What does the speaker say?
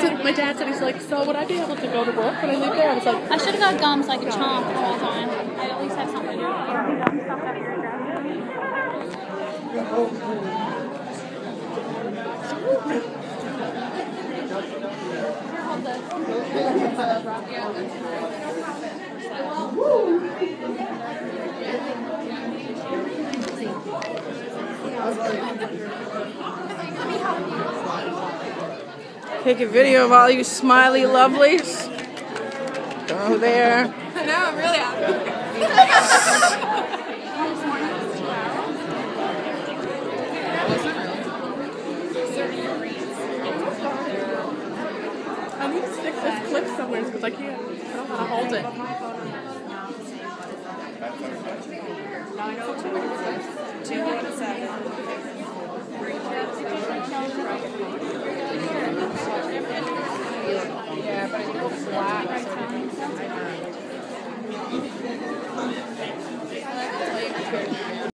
That's what my dad said. He's like, so would I be able to go to work when I leave there? I was like, I should have got gum like a could chomp the whole time. I at least have something to do. Take a video of all you smiley lovelies. Go there. no, I'm really happy. I need to stick this clip somewhere because I can't. I don't know how to hold it.